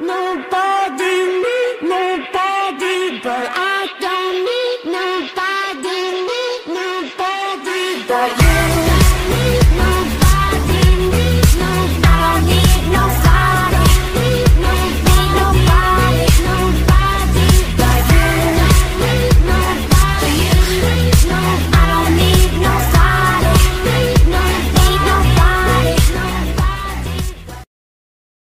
nobody, need nobody, but I don't need nobody, need nobody but you.